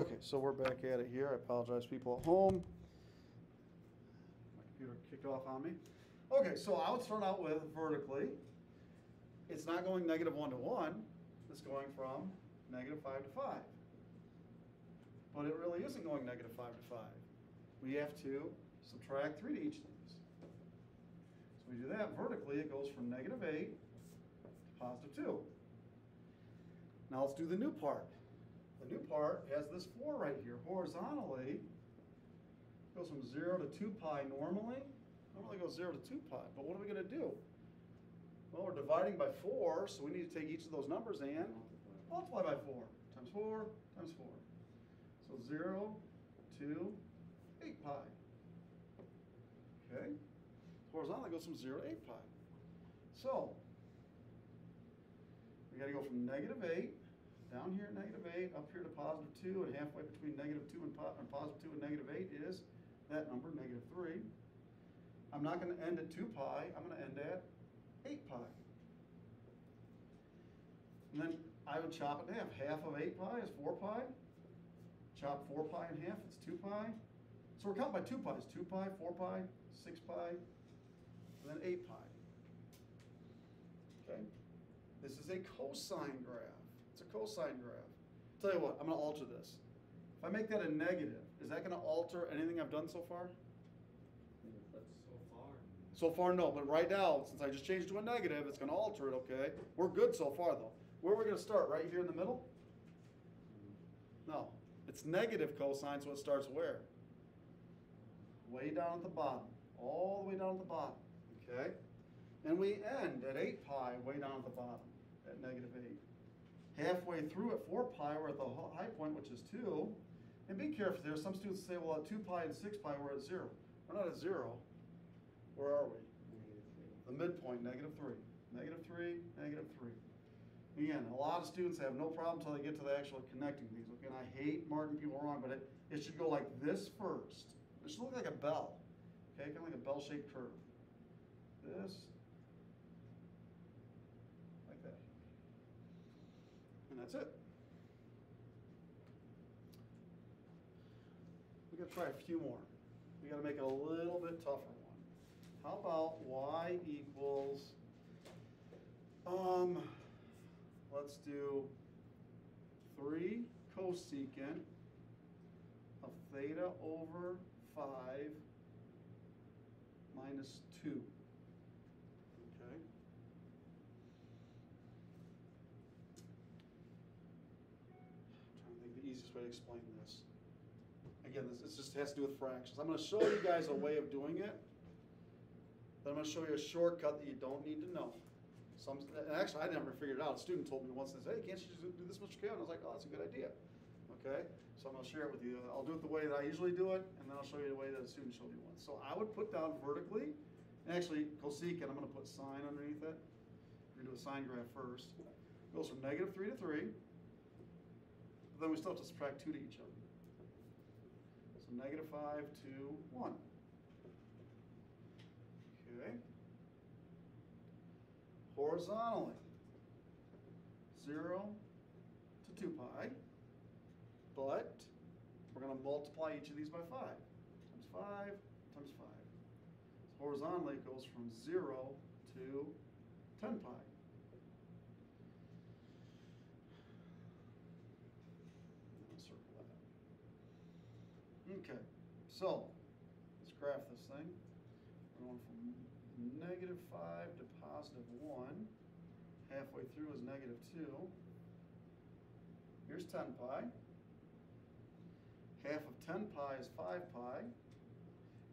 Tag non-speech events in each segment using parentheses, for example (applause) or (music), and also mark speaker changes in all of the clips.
Speaker 1: Okay, so we're back at it here. I apologize, people at home. My computer kicked off on me. Okay, so I would start out with vertically. It's not going negative one to one. It's going from negative five to five. But it really isn't going negative five to five. We have to subtract three to each of these. So we do that vertically, it goes from negative eight to positive two. Now let's do the new part. The new part has this 4 right here. Horizontally, goes from 0 to 2 pi normally. Normally goes 0 to 2 pi, but what are we going to do? Well, we're dividing by 4, so we need to take each of those numbers and multiply by 4. Times 4 times 4. So 0 to 8 pi. Okay? Horizontally goes from 0 to 8 pi. So, we got to go from negative 8 down here at negative 8, up here to positive 2, and halfway between negative 2 and, po and positive 2 and negative 8 is that number, negative 3. I'm not going to end at 2 pi, I'm going to end at 8 pi. And then I would chop it in half. Half of 8 pi is 4 pi. Chop 4 pi in half, it's 2 pi. So we're counting by 2 pi's. 2 pi, 4 pi, 6 pi, and then 8 pi. Okay? This is a cosine graph. It's a cosine graph. Tell you what, I'm going to alter this. If I make that a negative, is that going to alter anything I've done so far?
Speaker 2: So far.
Speaker 1: So far, no, but right now, since I just changed to a negative, it's going to alter it, okay? We're good so far, though. Where are we going to start? Right here in the middle? No. It's negative cosine, so it starts where? Way down at the bottom. All the way down at the bottom, okay? And we end at 8 pi, way down at the bottom, at negative 8. Halfway through at 4 pi, we're at the high point, which is 2. And be careful there. Some students say, well, at 2 pi and 6 pi, we're at 0. We're not at 0. Where are we? The midpoint, negative 3. Negative 3, negative 3. Again, a lot of students have no problem until they get to the actual connecting these. Okay, and I hate marking people wrong, but it, it should go like this first. It should look like a bell. Okay, kind of like a bell-shaped curve. This, That's it. We gotta try a few more. we got to make it a little bit tougher one. How about y equals, um, let's do 3 cosecant of theta over 5 minus 2. Easiest way to explain this. Again, this, this just has to do with fractions. I'm gonna show you guys a way of doing it. Then I'm gonna show you a shortcut that you don't need to know. Some, and actually, I never figured it out. A student told me once, they said, hey, can't you just do this, Mr. Kevin? I was like, oh, that's a good idea. Okay, so I'm gonna share it with you. I'll do it the way that I usually do it, and then I'll show you the way that a student showed me once. So I would put down vertically, and actually cosecant, I'm gonna put sine underneath it. We're gonna do a sine graph first. It goes from negative three to three. Then we still have to subtract two to each other. So negative five to one. Okay. Horizontally, zero to two pi, but we're gonna multiply each of these by five. Times five, times five. So horizontally, it goes from zero to ten pi. And I'll circle that. Okay, so let's graph this thing. We're going from negative 5 to positive 1. Halfway through is negative 2. Here's 10 pi. Half of 10 pi is 5 pi.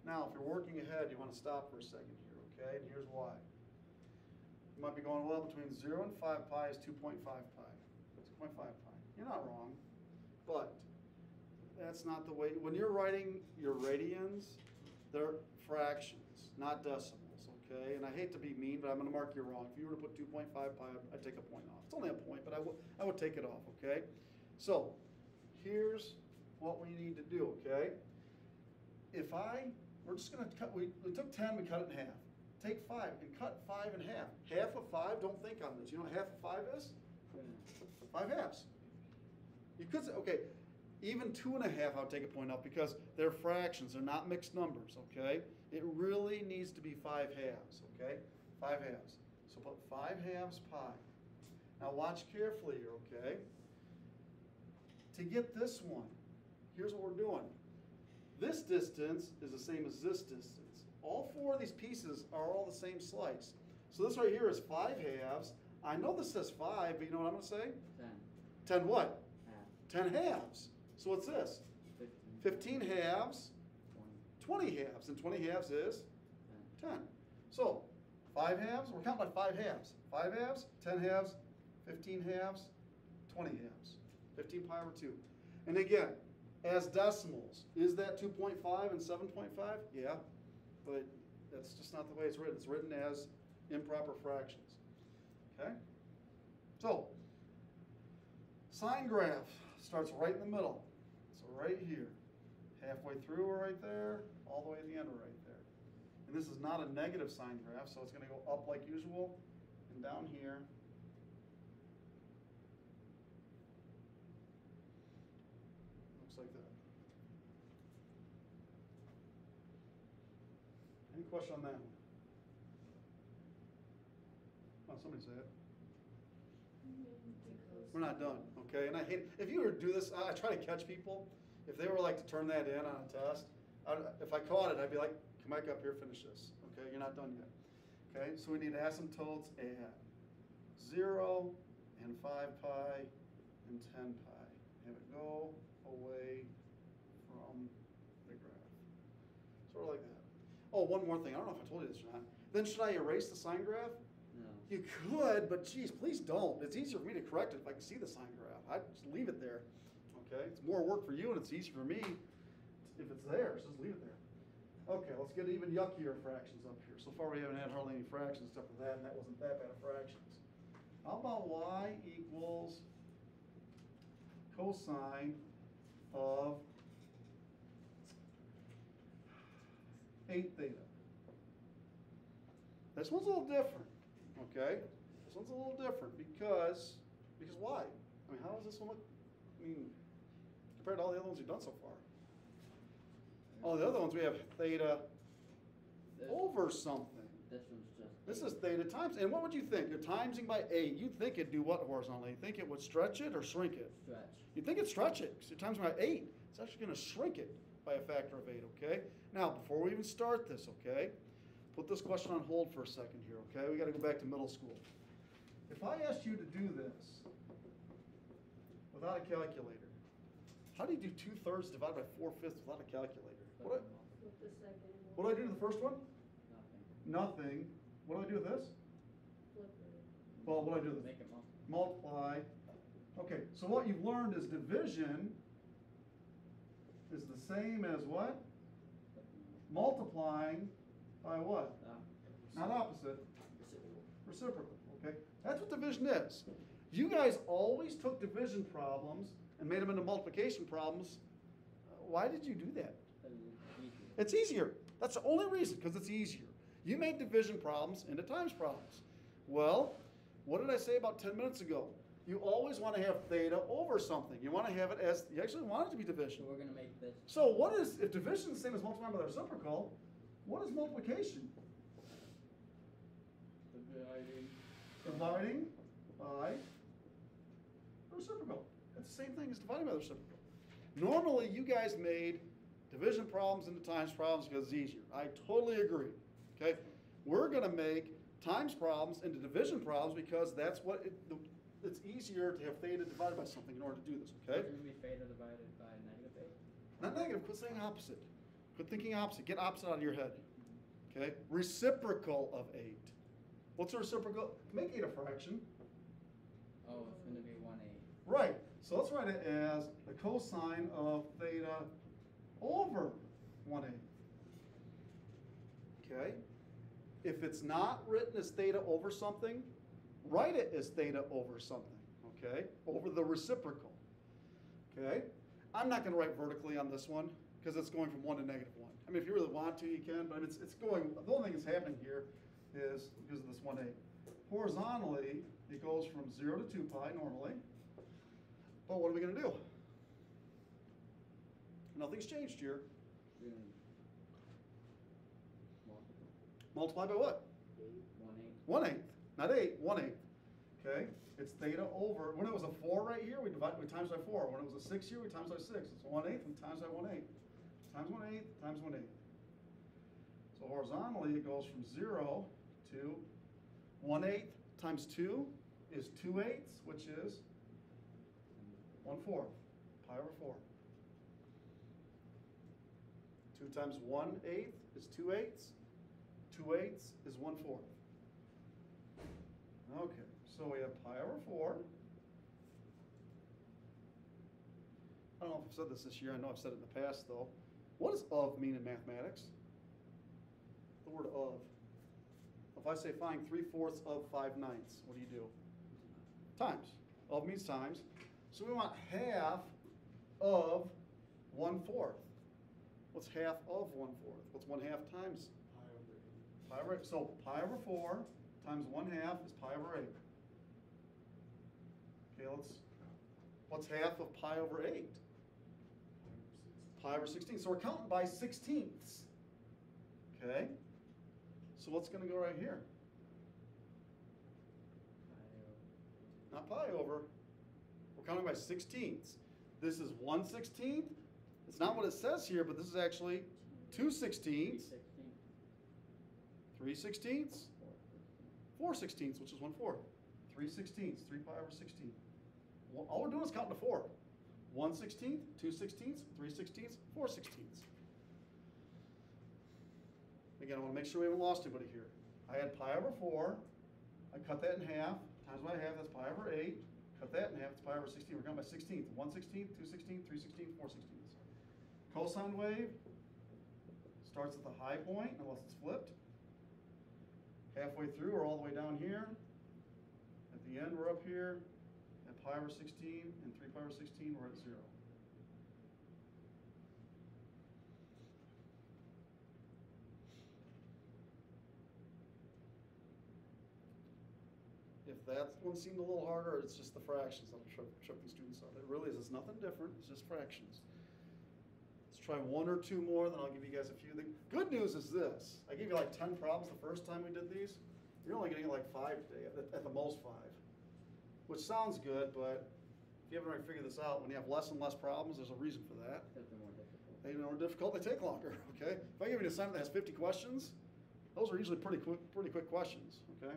Speaker 1: Now, if you're working ahead, you want to stop for a second here, okay? And here's why. You might be going, well, between 0 and 5 pi is 2.5 pi. 2.5 pi. You're not wrong, but that's not the way. When you're writing your radians, they're fractions, not decimals, okay? And I hate to be mean, but I'm gonna mark you wrong. If you were to put 2.5 pi, I'd take a point off. It's only a point, but I would, I would take it off, okay? So, here's what we need to do, okay? If I, we're just gonna cut, we, we took 10, we cut it in half. Take five and cut five in half. Half of five, don't think on this. You know what half of five is? Five halves. You could say, okay, Even two and a half, I would take a point off because they're fractions, they're not mixed numbers, okay? It really needs to be five halves, okay? Five halves. So put five halves pi. Now watch carefully here, okay? To get this one, here's what we're doing. This distance is the same as this distance. All four of these pieces are all the same slice. So this right here is five halves. I know this says five, but you know what I'm gonna say?
Speaker 2: Ten,
Speaker 1: Ten what?
Speaker 2: half,
Speaker 1: Ten halves. So what's this?
Speaker 2: Fifteen
Speaker 1: halves,
Speaker 2: twenty
Speaker 1: halves, and twenty halves is
Speaker 2: ten.
Speaker 1: ten. So, five halves, we're counting by five halves. Five halves, ten halves, fifteen halves, twenty halves. Fifteen pi over two. And again, as decimals, is that two point five and seven point five? Yeah, but that's just not the way it's written. It's written as improper fractions. Okay? So, sine graph starts right in the middle. Right here, halfway through or right there, all the way at the end or right there. And this is not a negative sine graph, so it's gonna go up like usual and down here. Looks like that. Any question on that one? Oh, somebody say it. We're not done, okay? And I hate, if you were to do this, I try to catch people. If they were like to turn that in on a test, I'd, if I caught it, I'd be like, come back up here, finish this, okay? You're not done yet. Okay, so we need asymptotes at zero and five pi and ten pi. Have it go away from the graph. Sort of like that. Oh, one more thing. I don't know if I told you this or not. Then should I erase the sine graph?
Speaker 2: No.
Speaker 1: You could, but geez, please don't. It's easier for me to correct it if I can see the sine graph. I just leave it there. Okay, it's more work for you and it's easier for me if it's there. So just leave it there. Okay, let's get even yuckier fractions up here. So far we haven't had hardly any fractions except for that, and that wasn't that bad of fractions. How about y equals cosine of eight theta? This one's a little different, okay? This one's a little different because, because why? I mean, how does this one look, I mean, compared to all the other ones we've done so far? All the other ones, we have theta
Speaker 2: This-
Speaker 1: over something.
Speaker 2: This one's just.
Speaker 1: This is theta times, and what would you think? You're timesing by eight, you'd think it'd do what horizontally? You think it would stretch it or shrink it?
Speaker 2: Stretch.
Speaker 1: You'd think it'd stretch it, because you're timesing by eight, it's actually gonna shrink it by a factor of eight, okay? Now, before we even start this, okay, put this question on hold for a second here, okay? We gotta go back to middle school. If I asked you to do this without a calculator, how do you do two-thirds divided by four-fifths without a calculator? What do I-
Speaker 3: With the second one.
Speaker 1: what do I do to the first one?
Speaker 2: Nothing.
Speaker 1: Nothing. What do I do with this?
Speaker 3: Flip.
Speaker 1: Well, what do I do with
Speaker 2: Make
Speaker 1: this?
Speaker 2: it.
Speaker 1: Multiply. Okay, so what you've learned is division is the same as what? Multiplying by what?
Speaker 2: Ah,
Speaker 1: Not opposite,
Speaker 2: reciprocal.
Speaker 1: reciprocal, okay? That's what division is. You guys always took division problems and made them into multiplication problems. Uh, Why did you do that?
Speaker 2: That is easier.
Speaker 1: It's easier. That's the only reason, because it's easier. You made division problems into times problems. Well, what did I say about 10 minutes ago? You always want to have theta over something. You want to have it as, you actually want it to be
Speaker 2: So
Speaker 1: division.
Speaker 2: we're gonna make this.
Speaker 1: So what is, if division is the same as multiplying by the reciprocal, what is multiplication?
Speaker 2: Dividing.
Speaker 1: Dividing by the reciprocal. It's the same thing as dividing by the reciprocal. Normally, you guys made division problems into times problems because it's easier. I totally agree. Okay? We're gonna make times problems into division problems because that's what it, the, it's easier to have theta divided by something in order to do this, okay?
Speaker 2: It's be theta divided by negative eight.
Speaker 1: Not negative, quit saying opposite. Quit thinking opposite. Get opposite out of your head. Okay? Reciprocal of eight. What's a reciprocal? Make eight a fraction.
Speaker 2: Oh, it's gonna be one eight.
Speaker 1: Right, so let's write it as the cosine of theta over one eighth. Okay? If it's not written as theta over something, write it as theta over something, okay? Over the reciprocal. Okay? I'm not gonna write vertically on this one, because it's going from one to negative one. I mean, if you really want to, you can, but it's, it's going, the only thing that's happening here is because of this one eight. Horizontally, it goes from zero to two pi normally. But what are we gonna do? Nothing's changed here.
Speaker 2: Multiple,
Speaker 1: Multiply by what?
Speaker 2: one eight.
Speaker 1: One eighth, not eight, one eighth. Okay, it's theta over, when it was a four right here, we divide, we times by four. When it was a six here, we times by six. It's one eighth and times by one eighth. Times one eighth, times one eighth. So horizontally, it goes from zero to one eighth times two is two eighths, which is one fourth, pi over four. Two times one eighth is two eighths. Two eighths is one fourth. Okay, so we have pi over four. I don't know if I've said this this year, I know I've said it in the past though. What does of mean in mathematics? The word of. If I say find three fourths of five ninths, what do you do? Times. Of means times. So we want half of one fourth. What's half of one fourth? What's one half times? Pi over eight. So pi over four times one half is pi over eight. Okay, let's, what's half of pi over eight? Pi over sixteen, so we're counting by sixteenths. Okay? So what's gonna go right here? Not pi over, counting by sixteenths. This is one sixteenth, it's not what it says here, but this is actually two sixteenths,
Speaker 2: Sixteen.
Speaker 1: three sixteenths,
Speaker 2: Four sixteen.
Speaker 1: four sixteenths, which is one fourth. Three sixteenths, three pi over sixteen. All we're doing is counting to four. One sixteenth, two sixteenths, three sixteenths, four sixteenths. Again, I wanna make sure we haven't lost anybody here. I had pi over four, I cut that in half, times by half, that's pi over eight. Cut that in half, it's pi over 16. We're going by 16th. 1 16th, 2 16th, 3 16th, 4 16 Cosine wave starts at the high point, unless it's flipped. Halfway through or all the way down here. At the end, we're up here at pi over 16, and 3 pi over 16, we're at 0. That one seemed a little harder, it's just the fractions that'll trip, trip these students up. It really is, it's nothing different, it's just fractions. Let's try one or two more, then I'll give you guys a few. The good news is this, I gave you like ten problems the first time we did these. You're only getting like five today, at, the most five. Which sounds good, but if you haven't already figured this out, when you have less and less problems, there's a reason for that.
Speaker 2: They're more difficult.
Speaker 1: They more difficult, they take longer, (laughs) okay? If I give you an assignment that has fifty questions, those are usually pretty quick, pretty quick questions, okay?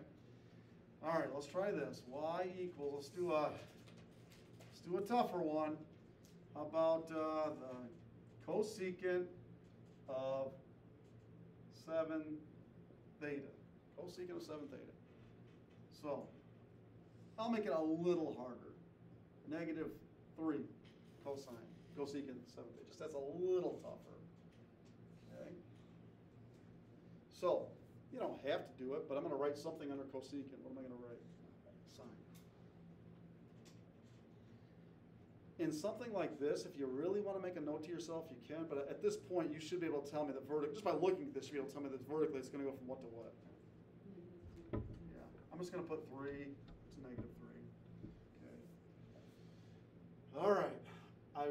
Speaker 1: All right, let's try this. Y equals, let's do a, let's do a tougher one. How about, uh, the cosecant of seven theta? Cosecant of seven theta. So, I'll make it a little harder. Negative three cosine, cosecant seven theta, just that's a little tougher. Okay? So, you don't have to do it, but I'm gonna write something under cosecant. What am I gonna write? Sine. In something like this, if you really wanna make a note to yourself, you can, but at this point, you should be able to tell me that vertic, just by looking at this, you'll be able to tell me that vertically, it's gonna go from what to what. Yeah, I'm just gonna put three to negative three. Okay. All right, I,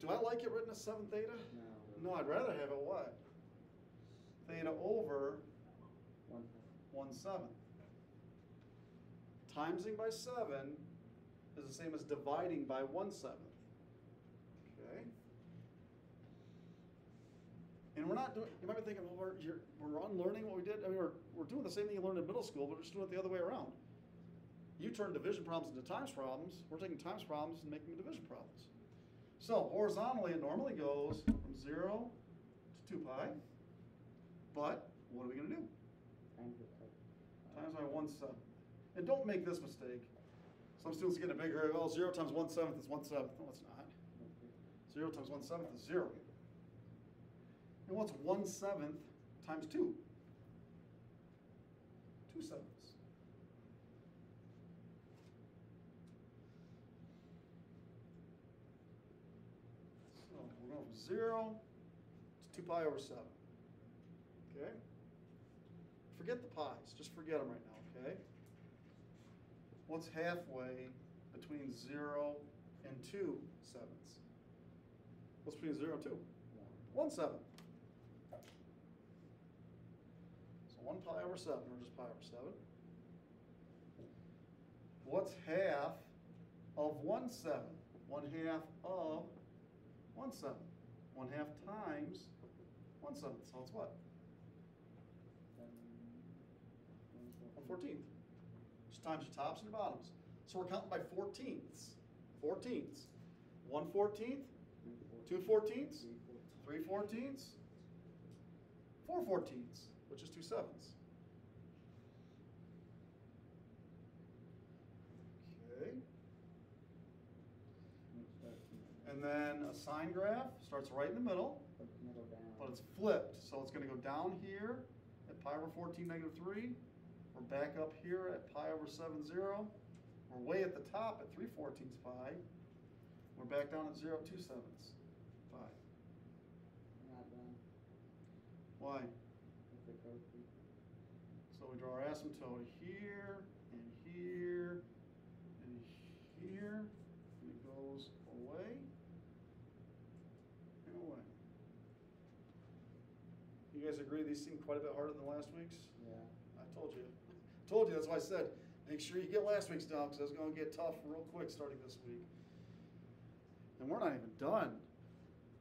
Speaker 1: do I like it written as seven theta?
Speaker 2: No.
Speaker 1: No, I'd rather have it what? Theta over
Speaker 2: One.
Speaker 1: one seventh. Timesing by seven is the same as dividing by one seventh. Okay? And we're not doing, you might be thinking, well, we're, you're, we're unlearning what we did, I mean, we're, we're doing the same thing you learned in middle school, but we're just doing it the other way around. You turn division problems into times problems, we're taking times problems and making them division problems. So horizontally, it normally goes from zero to two pi, but what are we gonna do?
Speaker 2: Times
Speaker 1: by one seventh. And don't make this mistake. Some students get a big hurry, well, zero times one seventh is one seventh. No, it's not. Zero times one seventh is zero. And what's one seventh times two? Two sevenths. So we're going from zero to two pi over seven. Okay? Forget the pis, just forget them right now, okay? What's halfway between zero and two sevenths? What's between zero and two?
Speaker 2: One.
Speaker 1: One seventh. So one pi over seven, or just pi over seven. What's half of one seventh? One half of one seventh. One half times one seventh, so it's what? 14th. Just times your tops and your bottoms. So we're counting by fourteenths. Fourteenths. One fourteenth, two
Speaker 2: fourteenths, three fourteenths,
Speaker 1: four fourteenths, which is two sevenths. Okay.
Speaker 2: And
Speaker 1: then a sine graph starts right in the middle, but it's flipped. So it's going to go down here at pi over 14, negative 3, we're back up here at pi over seven zero. We're way at the top at three fourteenths pi. We're back down at zero two sevenths pi.
Speaker 2: We're Not done.
Speaker 1: Why?
Speaker 2: If it goes through.
Speaker 1: So we draw our asymptote here, and here, and here, and it goes away and away. You guys agree these seem quite a bit harder than the last week's?
Speaker 2: Yeah.
Speaker 1: I told you. Told you, that's why I said, make sure you get last week's down, because it's gonna get tough real quick starting this week. And we're not even done,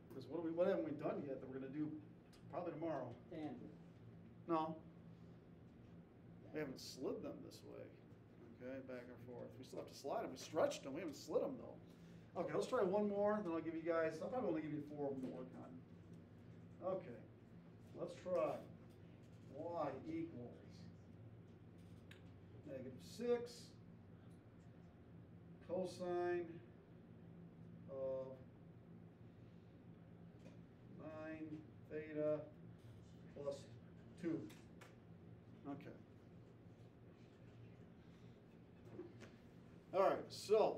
Speaker 1: because what, we, what haven't we done yet that we're gonna do probably tomorrow?
Speaker 2: Tangent.
Speaker 1: No, we haven't slid them this way, okay, back and forth. We still have to slide them. We stretched them, we haven't slid them though. Okay, let's try one more, then I'll give you guys, I'll probably only give you four of them to work on. Okay, let's try y equals six cosine of nine theta plus two. Okay. All right, so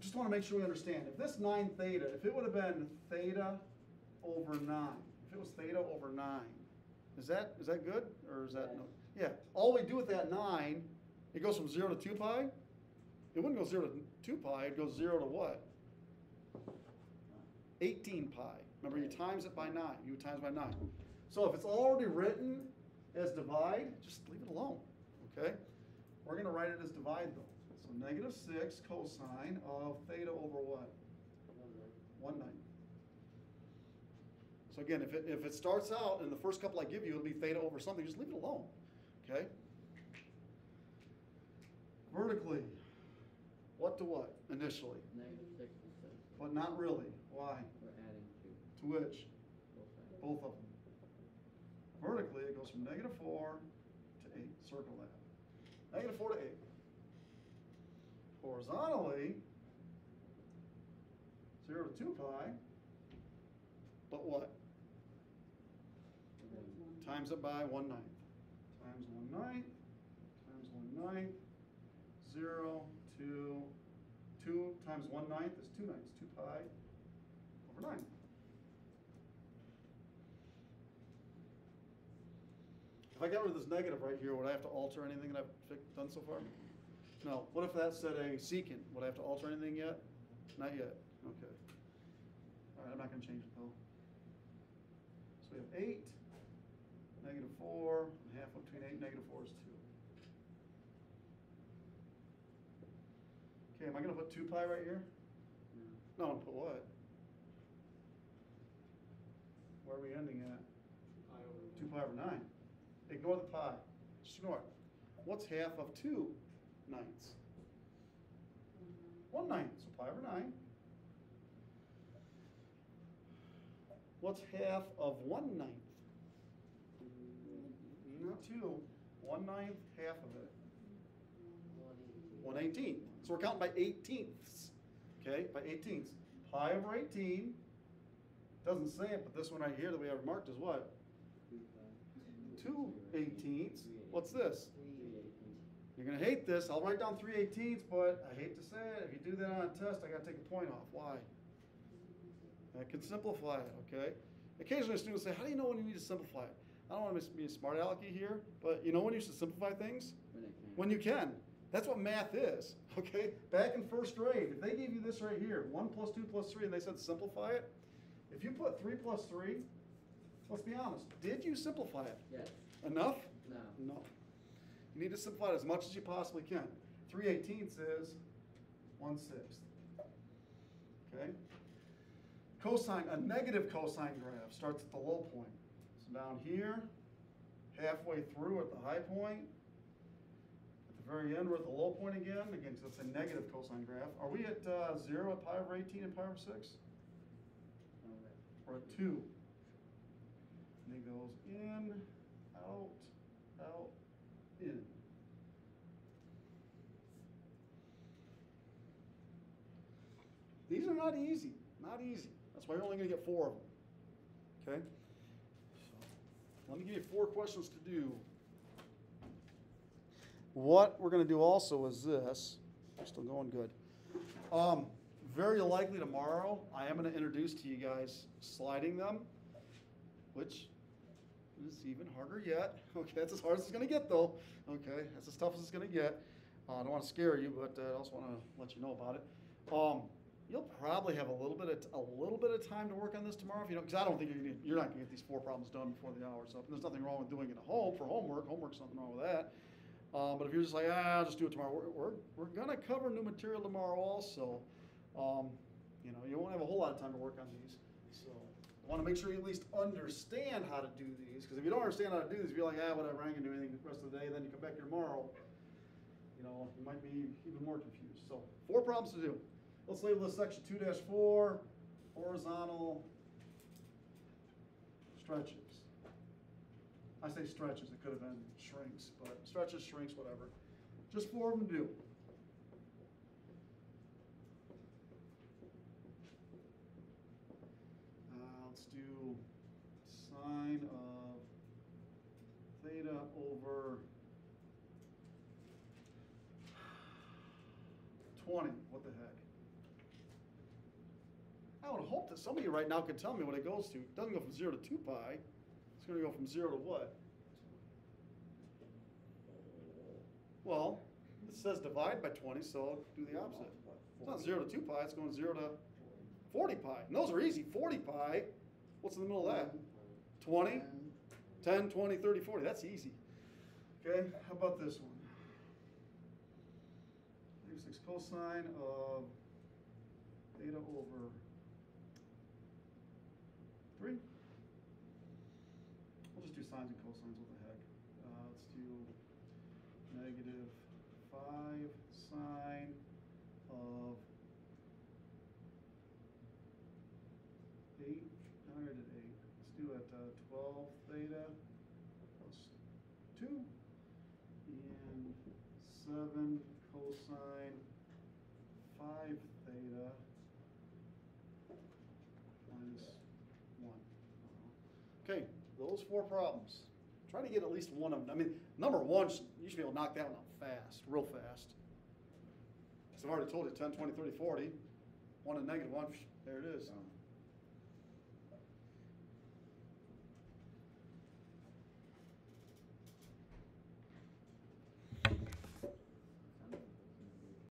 Speaker 1: just want to make sure we understand. If this nine theta, if it would have been theta over nine, if it was theta over nine, is that is that good or is that no? Yeah. All we do with that nine, it goes from zero to two pi. It wouldn't go zero to two pi. It goes zero to what? 18 pi. Remember, you times it by 9. You times by 9. So if it's already written as divide, just leave it alone, okay? We're going to write it as divide, though. So negative 6 cosine of theta over what? 1 ninth. So again, if it, if it starts out in the first couple I give you, it'll be theta over something, just leave it alone, okay? Vertically, what to what initially?
Speaker 2: Negative six and six.
Speaker 1: But not really. Why?
Speaker 2: We're adding two.
Speaker 1: To which?
Speaker 2: Both.
Speaker 1: Both of them. Vertically, it goes from negative four to eight. Circle that. Negative four to eight. Horizontally, zero to two pi. But what? Times it by one ninth. Ninth, times one ninth, zero, two, two times one ninth is two ninths, two pi over nine. If I got rid of this negative right here, would I have to alter anything that I've done so far? No. What if that said a secant? Would I have to alter anything yet? Not yet. Okay. All right, I'm not gonna change it though. So we have eight, negative four, and half between eight and negative four is two. Okay, am I gonna put two pi right here?
Speaker 2: No.
Speaker 1: No, I'm gonna put what? Where are we ending at? Two pi over nine. Ignore the pi. Just ignore it. What's half of two ninths? One ninth, so pi over nine. What's half of one ninth? Two. One ninth, half of it. One eighteenth. So we're counting by eighteenths. Okay, by eighteenths. Pi over eighteen. Doesn't say it, but this one right here that we have marked is what?
Speaker 2: Two
Speaker 1: eighteenths. What's this? You're gonna hate this. I'll write down three eighteenths, but I hate to say it, if you do that on a test, I gotta take a point off. Why? I can simplify it, okay? Occasionally students say, how do you know when you need to simplify it? I don't wanna be a smart alecky here, but you know when you should simplify things?
Speaker 2: When can.
Speaker 1: When you can. That's what math is, (laughs) okay? Back in first grade, if they gave you this right here, one plus two plus three, and they said simplify it, if you put three plus three, let's be honest, did you simplify it?
Speaker 2: Yes,
Speaker 1: Enough?
Speaker 2: no.
Speaker 1: No. You need to simplify it as much as you possibly can. Three eighteenths is one sixth. Okay? Cosine, a negative cosine graph starts at the low point. Down here, halfway through at the high point, at the very end, we're at the low point again, again, so it's a negative cosine graph. Are we at, uh, zero at pi over eighteen and pi over six? Or at two? And it goes in, out, out, in. These are not easy, not easy. That's why you're only gonna get four of them, okay? Let me give you four questions to do. What we're gonna do also is this, still going good. Um, very likely tomorrow, I am gonna introduce to you guys sliding them, which is even harder yet. (laughs) Okay, that's as hard as it's gonna get though. Okay, that's as tough as it's gonna get. Uh, I don't wanna scare you, but uh, I also wanna let you know about it. Um, you'll probably have a little bit of, a little bit of time to work on this tomorrow if you don't, cause I don't think you're gonna, you're not gonna get these four problems done before the hour's up. And there's nothing wrong with doing it at home for homework. Homework's nothing wrong with that. Um, but if you're just like, ah, I'll just do it tomorrow, we're, we're, we're gonna cover new material tomorrow also. Um, you know, you won't have a whole lot of time to work on these, so. I wanna make sure you at least understand how to do these, cause if you don't understand how to do these, you're like, ah, whatever, I ain't gonna do anything the rest of the day, then you come back here tomorrow, you know, you might be even more confused. So, four problems to do. Let's label this section 2-4 horizontal stretches. I say stretches, it could have been shrinks, but stretches, shrinks, whatever. Just four of them to do. Uh, let's do sine of theta over 20. I would hope that some of you right now could tell me what it goes to. It doesn't go from zero to two pi. It's gonna go from zero to what? Well, it says divide by twenty, so I'll do the opposite. It's not zero to two pi, it's going zero to forty pi. And those are easy. Forty pi, what's in the middle of that? Twenty? 10, 20, 30, 40, that's easy. Okay, how about this one? Six cosine of theta over sines and cosines, what the heck. Uh, let's do negative 5 sine of 8, I already did 8. Let's do it uh, 12 theta plus 2 and 7 four problems. Try to get at least one of them. I mean, number one, you should be able to knock that one out fast, real fast. So I've already told you, 10, 20, 30, 40. One and negative one, there it is.